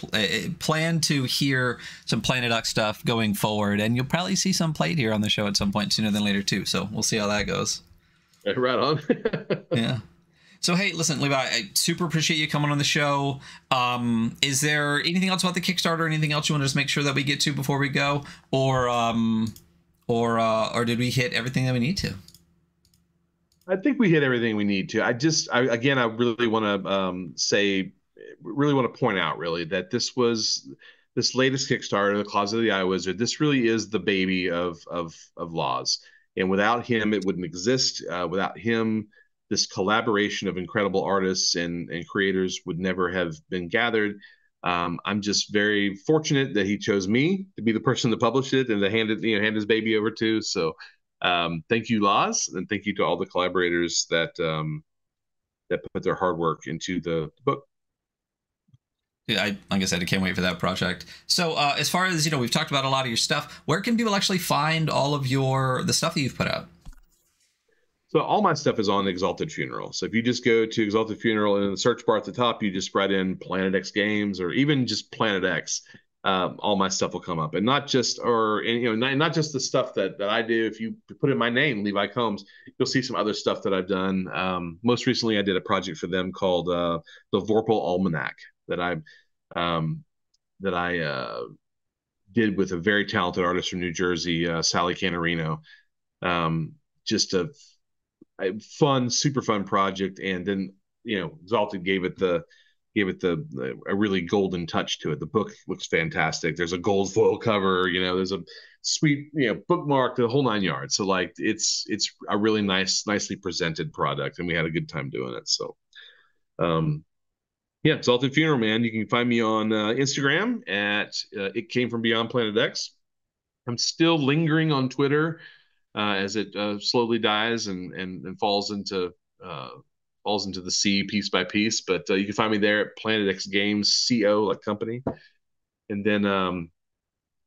plan to hear some Planet X stuff going forward, and you'll probably see some played here on the show at some point sooner than later too. So we'll see how that goes. Right on. yeah. So hey, listen, Levi, I super appreciate you coming on the show. Um, is there anything else about the Kickstarter? Or anything else you want to just make sure that we get to before we go, or um, or uh, or did we hit everything that we need to? I think we hit everything we need to. I just, I, again, I really want to um, say, really want to point out, really, that this was this latest Kickstarter, the Closet of the Eye Wizard. This really is the baby of of of Laws and without him, it wouldn't exist. Uh, without him, this collaboration of incredible artists and, and creators would never have been gathered. Um, I'm just very fortunate that he chose me to be the person to publish it and to hand it, you know, hand his baby over to. So, um, thank you, Laws, and thank you to all the collaborators that um, that put their hard work into the book. Yeah, I like I said, I can't wait for that project. So, uh, as far as you know, we've talked about a lot of your stuff. Where can people actually find all of your the stuff that you've put out? So all my stuff is on Exalted Funeral. So if you just go to Exalted Funeral and in the search bar at the top, you just write in Planet X Games or even just Planet X. Um, all my stuff will come up, and not just or you know not, not just the stuff that that I do. If you put in my name, Levi Combs, you'll see some other stuff that I've done. Um, most recently, I did a project for them called uh, the Vorpal Almanac that I um, that I uh, did with a very talented artist from New Jersey, uh, Sally Canarino. Um, just a, fun, super fun project, and then you know, Exalted gave it the gave it the, the, a really golden touch to it. The book looks fantastic. There's a gold foil cover. You know, there's a sweet you know bookmark, the whole nine yards. So like, it's it's a really nice, nicely presented product, and we had a good time doing it. So. Um, yeah, Exalted Funeral Man. You can find me on uh, Instagram at uh, It Came From Beyond Planet X. I'm still lingering on Twitter as it uh, slowly dies and, and, and falls into uh, falls into the sea piece by piece. But uh, you can find me there at Planet X Games Co. like company, and then um,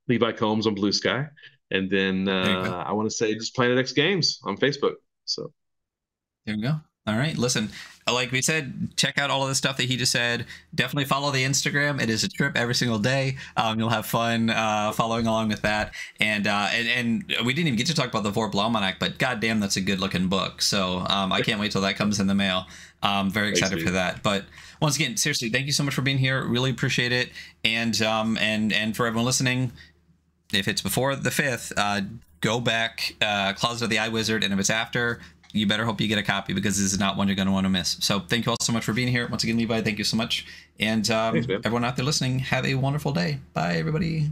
Levi Combs on Bluesky, and then I want to say just Planet X Games on Facebook. So there you go. All right. Listen, like we said, check out all of the stuff that he just said. Definitely follow the Instagram. It is a trip every single day. Um, you'll have fun uh, following along with that. And, uh, and and we didn't even get to talk about the Vorpal Almanac, but goddamn, that's a good looking book. So um, I can't wait till that comes in the mail. I'm very excited Thanks, for that. But once again, seriously, thank you so much for being here. Really appreciate it. And um, and and for everyone listening, if it's before the fifth, uh, go back uh, Closet of the Eye Wizard, and if it's after, you better hope you get a copy because this is not one you're going to want to miss. So thank you all so much for being here. Once again, Levi, thank you so much. And um, Thanks, everyone out there listening, have a wonderful day. Bye, everybody.